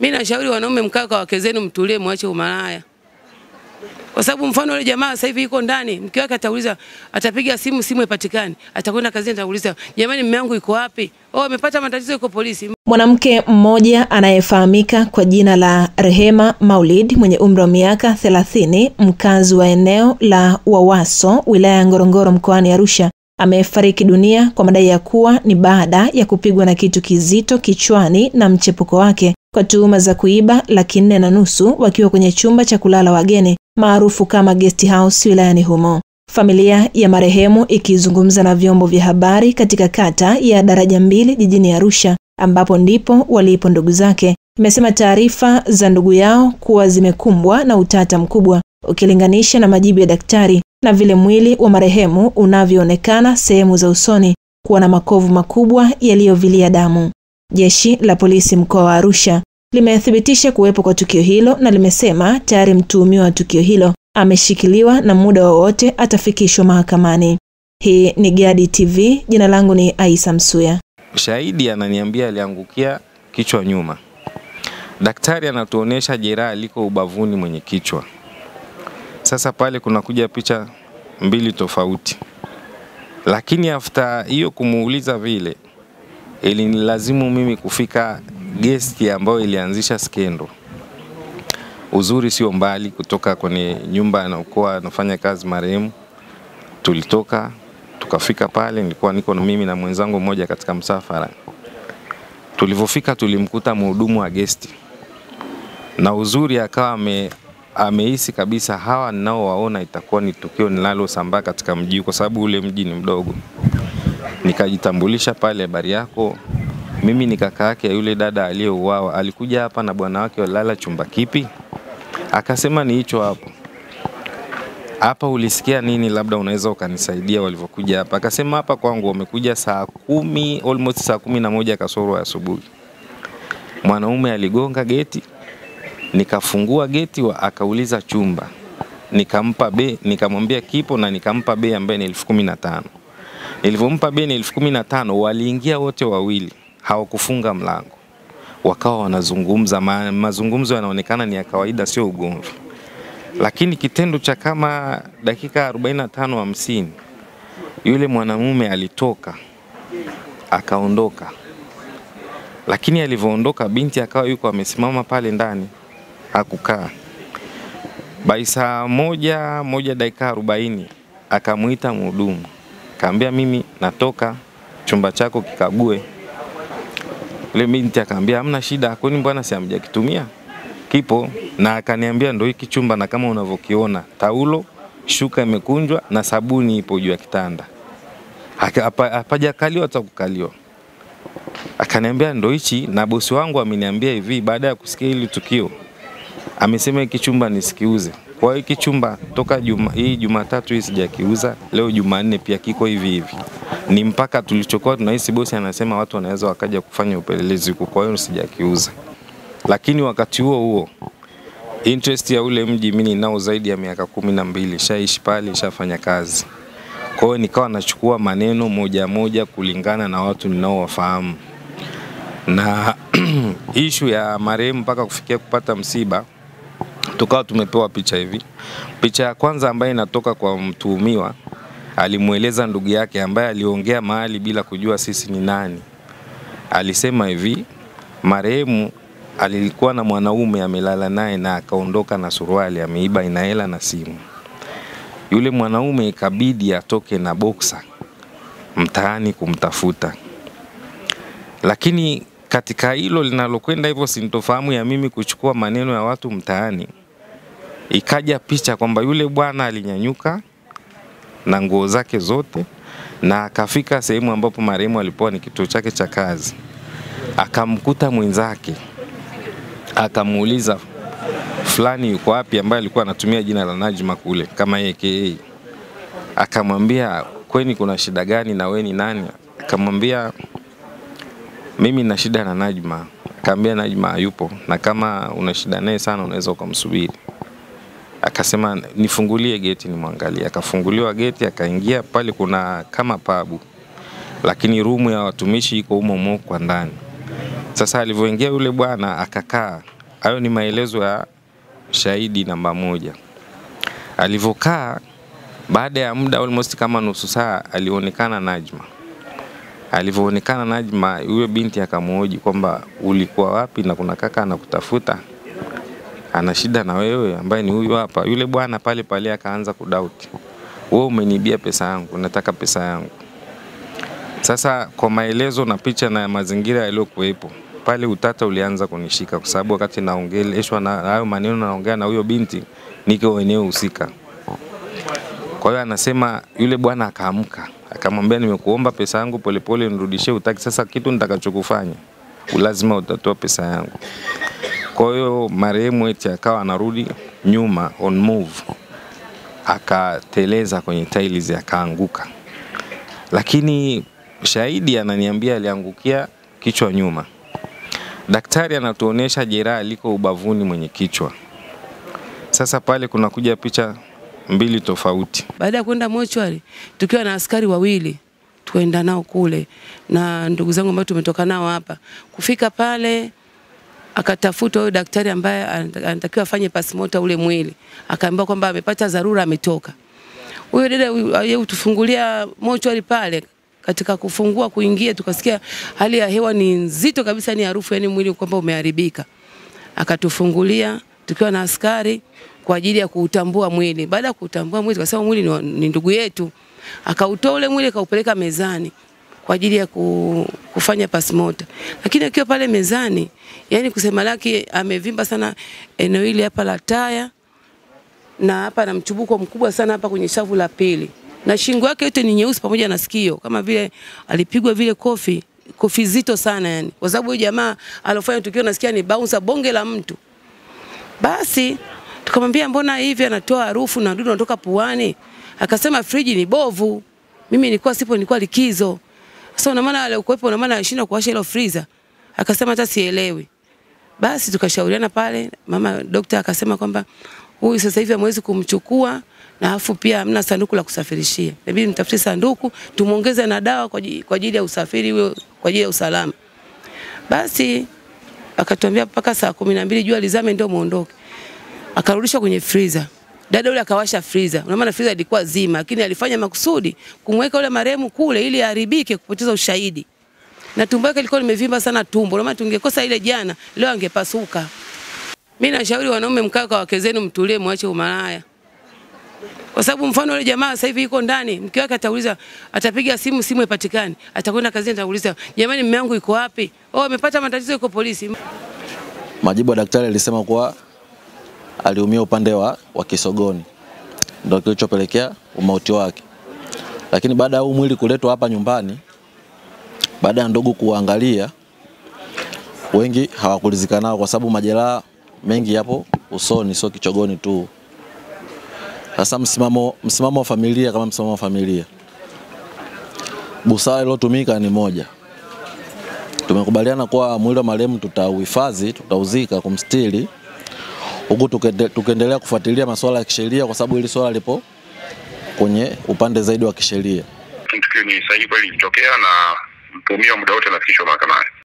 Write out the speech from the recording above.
Mimi nashauri wanaume, mkae kwa wake zenu, mtulie, mwache umalaya, kwa sababu mfano yule jamaa sasa hivi yuko ndani, mke wake atauliza, atapiga simu, simu ipatikani, atakwenda kazini, atauliza jamani, mume wangu yuko wapi? Oh, amepata matatizo, yuko polisi. Mwanamke mmoja anayefahamika kwa jina la Rehema Maulid mwenye umri wa miaka 30 mkazi wa eneo la Wawaso wilaya ya Ngorongoro mkoani Arusha amefariki dunia kwa madai ya kuwa ni baada ya kupigwa na kitu kizito kichwani na mchepuko wake kwa tuhuma za kuiba laki nne na nusu wakiwa kwenye chumba cha kulala wageni maarufu kama guest house wilayani humo. Familia ya marehemu ikizungumza na vyombo vya habari katika kata ya Daraja Mbili jijini Arusha ambapo ndipo walipo ndugu zake, imesema taarifa za ndugu yao kuwa zimekumbwa na utata mkubwa ukilinganisha na majibu ya daktari na vile mwili wa marehemu unavyoonekana sehemu za usoni kuwa na makovu makubwa yaliyovilia damu. Jeshi la polisi mkoa wa Arusha limethibitisha kuwepo kwa tukio hilo na limesema tayari mtuhumiwa wa tukio hilo ameshikiliwa na muda wowote atafikishwa mahakamani. Hii ni Gadi TV, jina langu ni Aisa Msuya. Shahidi ananiambia aliangukia kichwa nyuma. Daktari anatuonyesha jeraha liko ubavuni mwenye kichwa. Sasa pale kunakuja picha mbili tofauti, lakini after hiyo kumuuliza vile, ilinilazimu mimi kufika gesti ambayo ilianzisha skendo. Uzuri sio mbali kutoka kwenye nyumba anaokuwa anafanya kazi marehemu. Tulitoka tukafika pale, nilikuwa niko na mimi na mwenzangu mmoja katika msafara. Tulivyofika tulimkuta mhudumu wa gesti, na uzuri akawa ame amehisi kabisa hawa ninaowaona itakuwa ni tukio linalosambaa katika mji, kwa sababu ule mji ni mdogo. Nikajitambulisha pale, habari yako, mimi ni kaka yake ya yule dada aliyeuawa, alikuja hapa na bwana wake walala chumba kipi? Akasema ni hicho hapo. Hapa ulisikia nini? Labda unaweza ukanisaidia walivyokuja hapa. Akasema hapa kwangu wamekuja saa kumi, almost saa kumi na moja kasoro asubuhi. Mwanaume aligonga geti, nikafungua geti wa, akauliza chumba, nikampa bei, nikamwambia kipo na nikampa bei ambaye ni elfu kumi na tano. Nilivyompa bei ni elfu kumi na tano, waliingia wote wawili, hawakufunga mlango, wakawa wanazungumza. Ma, mazungumzo yanaonekana ni ya kawaida, sio ugomvi, lakini kitendo cha kama dakika 45 50, yule mwanamume alitoka akaondoka, lakini alivyoondoka binti akawa yuko amesimama pale ndani hakukaa. Bai saa moja moja dakika arobaini akamwita mhudumu, kaambia mimi natoka chumba chako kikague. Yule binti akaambia hamna shida, kwani mbwana si hamjakitumia? Kipo. Na akaniambia ndo hiki chumba, na kama unavyokiona taulo, shuka imekunjwa na sabuni ipo juu ya kitanda, hapajakaliwa hata kukaliwa. Akaniambia ndo hichi, na bosi wangu ameniambia hivi, baada ya kusikia hili tukio amesema hiki chumba nisikiuze. Kwa hiki chumba toka juma, hii Jumatatu hii sijakiuza, leo Jumanne pia kiko hivi hivi. Ni mpaka tulichokuwa tunahisi, bosi anasema watu wanaweza wakaja kufanya upelelezi huko, kwa hiyo sijakiuza. Lakini wakati huo huo interest ya ule mji mimi ninao zaidi ya miaka kumi na mbili, shaishi pale, shafanya kazi. Kwa hiyo nikawa nachukua maneno moja moja kulingana na watu ninaowafahamu na ishu ya marehemu mpaka kufikia kupata msiba tukawa tumepewa picha hivi. Picha ya kwanza ambayo inatoka kwa mtuhumiwa, alimweleza ndugu yake ambaye aliongea mahali bila kujua sisi ni nani. Alisema hivi, marehemu alikuwa na mwanaume amelala naye na akaondoka na suruali, ameiba ina hela na simu. Yule mwanaume ikabidi atoke na boksa mtaani kumtafuta, lakini katika hilo linalokwenda hivyo, sintofahamu ya mimi kuchukua maneno ya watu mtaani, ikaja picha kwamba yule bwana alinyanyuka na nguo zake zote na akafika sehemu ambapo marehemu alipoa ni kituo chake cha kazi, akamkuta mwenzake, akamuuliza fulani yuko wapi, ambaye alikuwa anatumia jina la Najma kule kama yeye, Akamwambia kweni kuna shida gani na we ni nani? Akamwambia mimi na shida na Najma. Akaambia Najma hayupo, na kama una shida naye sana unaweza ukamsubiri. Akasema nifungulie geti nimwangalie. Akafunguliwa geti, akaingia pale, kuna kama pabu, lakini rumu ya watumishi iko humo humo kwa ndani. Sasa alivyoingia yule bwana akakaa, hayo ni maelezo ya shahidi namba moja. Alivyokaa baada ya muda almost kama nusu saa, alionekana Najma. Alivyoonekana Najma, yule binti akamhoji kwamba ulikuwa wapi na kuna kaka anakutafuta ana shida na wewe, ambaye ni huyu hapa. Yule bwana pale pale akaanza kudauti, wewe umenibia pesa yangu, nataka pesa yangu. Sasa kwa maelezo na picha na mazingira yaliyokuwepo pale, utata ulianza kunishika, kwa sababu wakati naongeleshwa na hayo maneno naongea na huyo binti, niko eneo husika. Kwa hiyo anasema yule bwana akaamka akamwambia, nimekuomba pesa yangu polepole, nirudishie, utaki. Sasa kitu nitakachokufanya lazima utatoa pesa yangu. Kwa hiyo marehemu eti akawa anarudi nyuma on move, akateleza kwenye tiles akaanguka, lakini shahidi ananiambia aliangukia kichwa nyuma. Daktari anatuonyesha jeraha liko ubavuni mwenye kichwa. Sasa pale kuna kuja picha mbili tofauti. Baada ya kwenda mochwari, tukiwa na askari wawili tukaenda nao kule na ndugu zangu ambao tumetoka nao hapa. Kufika pale akatafuta huyo daktari ambaye anatakiwa afanye pasimota ule mwili, akaambiwa kwamba amepata dharura, ametoka. Huyo dada aliyetufungulia mochwari pale, katika kufungua kuingia, tukasikia hali ya hewa ni nzito kabisa, ni harufu, yani mwili kwamba umeharibika. Akatufungulia tukiwa na askari kwa ajili ya kuutambua mwili. Baada ya kuutambua mwili, tukasema mwili ni, ni ndugu yetu. Akautoa ule mwili akaupeleka mezani kwa ajili ya kufanya pasmota, lakini akiwa pale mezani, yani kusema laki amevimba sana eneo hili hapa la taya na hapa na mchubuko mkubwa sana hapa kwenye shavu la pili, na shingo yake yote ni nyeusi pamoja na sikio, kama vile alipigwa vile kofi kofi zito sana yani, kwa sababu huyu jamaa alofanya tukio nasikia ni bouncer bonge la mtu. Basi tukamwambia mbona hivi anatoa harufu na dudu anatoka puani? Akasema friji ni bovu. Mimi nilikuwa sipo, nilikuwa likizo. Sasa una maana wale ukuepo, una maana alishindwa kuwasha ile freezer. Akasema hata sielewi. Basi tukashauriana pale, mama dokta akasema kwamba huyu sasa hivi hamwezi kumchukua na afu pia hamna sanduku la kusafirishia. Inabidi mtafute sanduku, tumuongeze na dawa kwa ajili ya usafiri huo, kwa ajili ya usalama. Basi akatuambia mpaka saa kumi na mbili jua lizame ndio muondoke. Akarudishwa kwenye freezer. Dada yule akawasha freezer. Unaona maana freezer ilikuwa zima, lakini alifanya makusudi kumweka yule marehemu kule ili aharibike, kupoteza ushahidi. Na tumbo yake ilikuwa limevimba sana tumbo. Unaona tungekosa ile jana, leo angepasuka. Mimi nashauri wanaume mkae kwa wake zenu, mtulie, mwache umalaya. Kwa sababu mfano yule jamaa sasa hivi yuko ndani, mke wake atauliza, atapiga simu, simu ipatikane, atakwenda kazini, atauliza, jamani, mume wangu yuko wapi? Oh, amepata matatizo, yuko polisi. Majibu ya daktari alisema kuwa aliumia upande wa, wa kisogoni ndio kilichopelekea umauti wake, lakini baada ya huu mwili kuletwa hapa nyumbani, baada ya ndugu kuangalia, wengi hawakulizika nao kwa sababu majeraha mengi yapo usoni, sio kichogoni tu. Sasa msimamo, msimamo wa familia kama msimamo wa familia, busara iliyotumika ni moja. Tumekubaliana kuwa mwili wa marehemu tutauhifadhi, tutauzika kumstiri, huku tukiendelea kufuatilia masuala ya kisheria, kwa sababu hili swala lipo kwenye upande zaidi wa kisheria. Tukio ni sahihi kweli ilitokea na mtuhumiwa muda wote anafikishwa mahakamani.